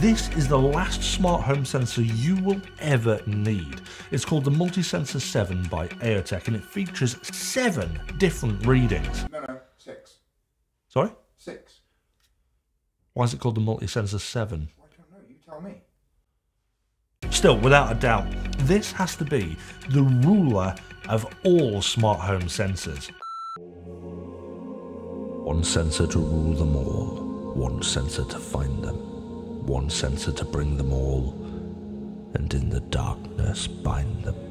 This is the last smart home sensor you will ever need. It's called the Multisensor 7 by Aeotec and it features seven different readings. No, no, six. Sorry? Six. Why is it called the Multisensor 7? I don't know, you tell me. Still, without a doubt, this has to be the ruler of all smart home sensors. One sensor to rule them all, one sensor to find them, one sensor to bring them all, and in the darkness bind them.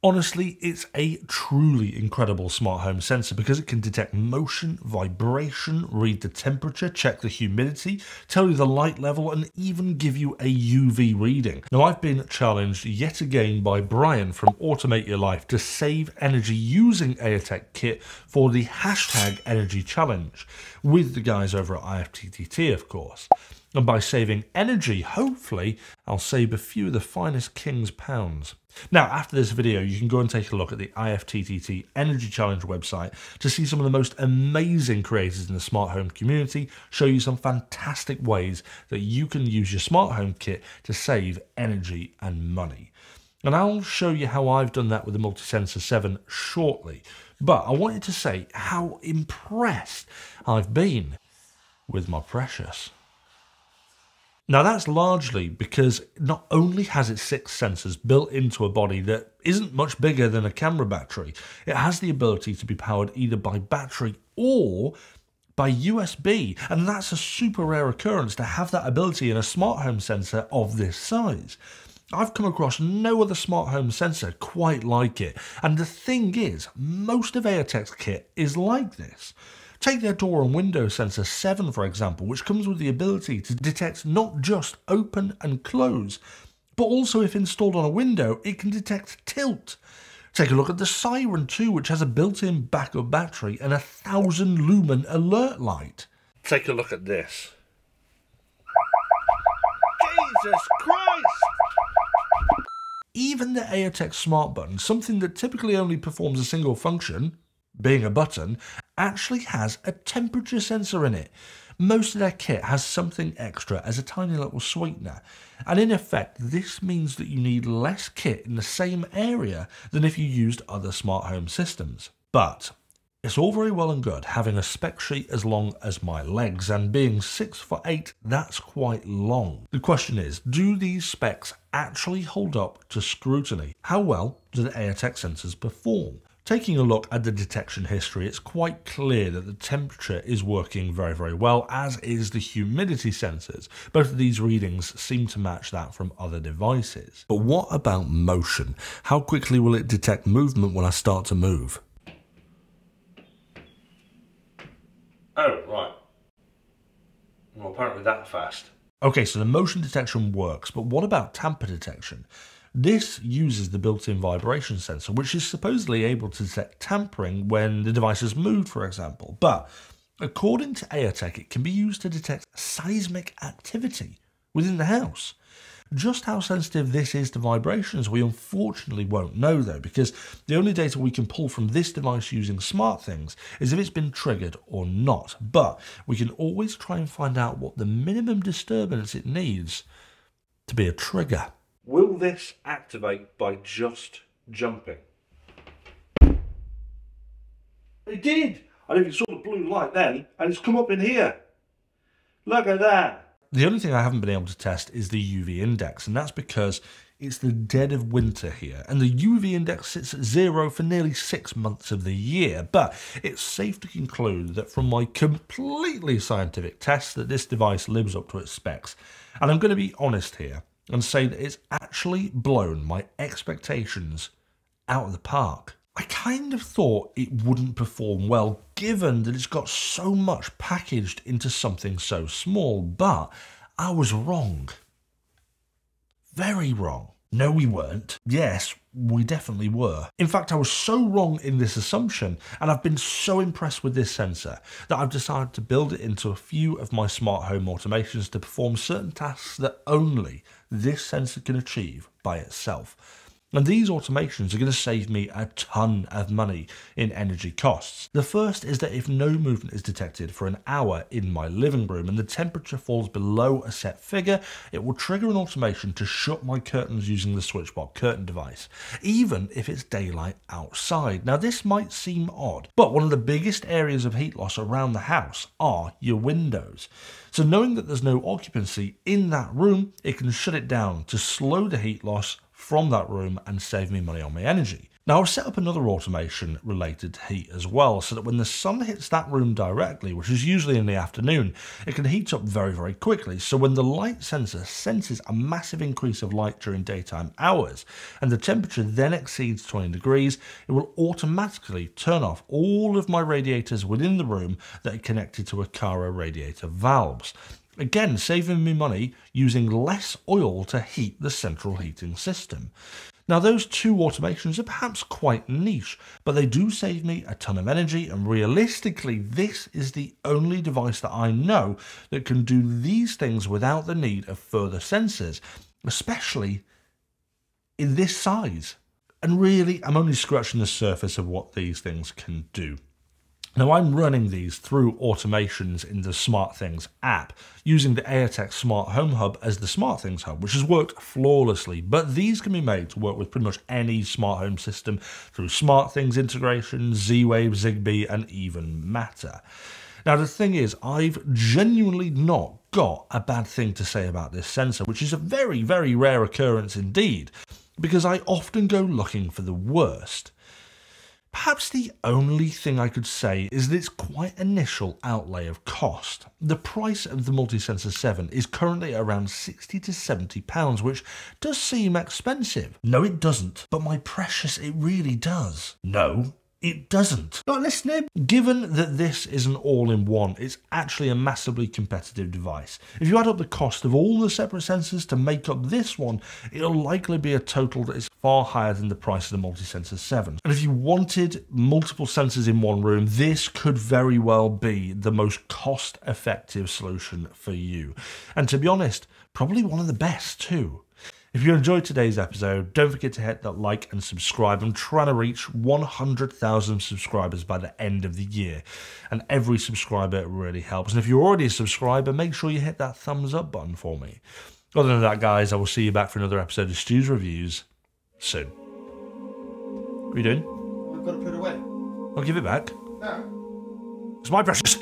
Honestly, it's a truly incredible smart home sensor because it can detect motion, vibration, read the temperature, check the humidity, tell you the light level, and even give you a UV reading. Now, I've been challenged yet again by Brian from Automate Your Life to save energy using Aeotec Kit for the hashtag Energy Challenge with the guys over at IFTTT, of course. And by saving energy, hopefully, I'll save a few of the finest King's pounds. Now, after this video, you can go and take a look at the IFTTT Energy Challenge website to see some of the most amazing creators in the smart home community, show you some fantastic ways that you can use your smart home kit to save energy and money. And I'll show you how I've done that with the Multisensor 7 shortly. But I wanted to say how impressed I've been with my precious. Now, that's largely because not only has it six sensors built into a body that isn't much bigger than a camera battery, it has the ability to be powered either by battery or by USB. And that's a super rare occurrence to have that ability in a smart home sensor of this size. I've come across no other smart home sensor quite like it. And the thing is, most of Aeotec's kit is like this. Take their door and window sensor 7 for example, which comes with the ability to detect not just open and close, but also if installed on a window, it can detect tilt. Take a look at the Siren 2, which has a built-in backup battery and a 1000 lumen alert light. Take a look at this. Jesus Christ! Even the Aeotec Smart Button, something that typically only performs a single function, being a button, actually has a temperature sensor in it. Most of their kit has something extra as a tiny little sweetener, and in effect, this means that you need less kit in the same area than if you used other smart home systems. But it's all very well and good having a spec sheet as long as my legs, and being 6 foot 8, that's quite long. The question is, do these specs actually hold up to scrutiny? How well do the Aeotec sensors perform? Taking a look at the detection history, it's quite clear that the temperature is working very, very well, as is the humidity sensors. Both of these readings seem to match that from other devices. But what about motion? How quickly will it detect movement when I start to move? Oh, right. Well, apparently that fast. Okay, so the motion detection works, but what about tamper detection? This uses the built-in vibration sensor, which is supposedly able to detect tampering when the device is moved, for example. But according to Aeotec, it can be used to detect seismic activity within the house. Just how sensitive this is to vibrations, we unfortunately won't know though, because the only data we can pull from this device using SmartThings is if it's been triggered or not. But we can always try and find out what the minimum disturbance it needs to be a trigger. Will this activate by just jumping? It did! Know if you saw the blue light then, and it's come up in here. Look at that. The only thing I haven't been able to test is the UV index, and that's because it's the dead of winter here, and the UV index sits at zero for nearly six months of the year. But it's safe to conclude that from my completely scientific tests that this device lives up to its specs. And I'm going to be honest here and say that it's actually blown my expectations out of the park. I kind of thought it wouldn't perform well given that it's got so much packaged into something so small, but I was wrong. Very wrong. No, we weren't. Yes, we definitely were. In fact, I was so wrong in this assumption, and I've been so impressed with this sensor that I've decided to build it into a few of my smart home automations to perform certain tasks that only this sensor can achieve by itself. And these automations are going to save me a ton of money in energy costs. The first is that if no movement is detected for an hour in my living room and the temperature falls below a set figure, it will trigger an automation to shut my curtains using the SwitchBot curtain device, even if it's daylight outside. Now, this might seem odd, but one of the biggest areas of heat loss around the house are your windows. So, knowing that there's no occupancy in that room, it can shut it down to slow the heat loss from that room and save me money on my energy. Now I've set up another automation related to heat as well, so that when the sun hits that room directly, which is usually in the afternoon, it can heat up very, very quickly. So when the light sensor senses a massive increase of light during daytime hours, and the temperature then exceeds 20 degrees, it will automatically turn off all of my radiators within the room that are connected to Aqara radiator valves. Again, saving me money using less oil to heat the central heating system. Now, those two automations are perhaps quite niche, but they do save me a ton of energy, and realistically, this is the only device that I know that can do these things without the need of further sensors, especially in this size. And really, I'm only scratching the surface of what these things can do. Now I'm running these through automations in the SmartThings app, using the Aeotec Smart Home Hub as the SmartThings Hub, which has worked flawlessly, but these can be made to work with pretty much any smart home system through SmartThings integration, Z-Wave, Zigbee, and even Matter. Now the thing is, I've genuinely not got a bad thing to say about this sensor, which is a very, very rare occurrence indeed, because I often go looking for the worst. Perhaps the only thing I could say is that it's quite initial outlay of cost. The price of the Multisensor 7 is currently around 60 to 70 pounds, which does seem expensive. No, it doesn't. But my precious, it really does. No, it doesn't. Not listening. Given that this is an all-in-one, it's actually a massively competitive device. If you add up the cost of all the separate sensors to make up this one, it'll likely be a total that is far higher than the price of the Multisensor 7. And if you wanted multiple sensors in one room, this could very well be the most cost-effective solution for you. And to be honest, probably one of the best too. If you enjoyed today's episode, don't forget to hit that like and subscribe. I'm trying to reach 100,000 subscribers by the end of the year, and every subscriber really helps. And if you're already a subscriber, make sure you hit that thumbs up button for me. Other than that, guys, I will see you back for another episode of Stu's Reviews soon. What are you doing? I've got to put it away. I'll give it back. No. It's my precious.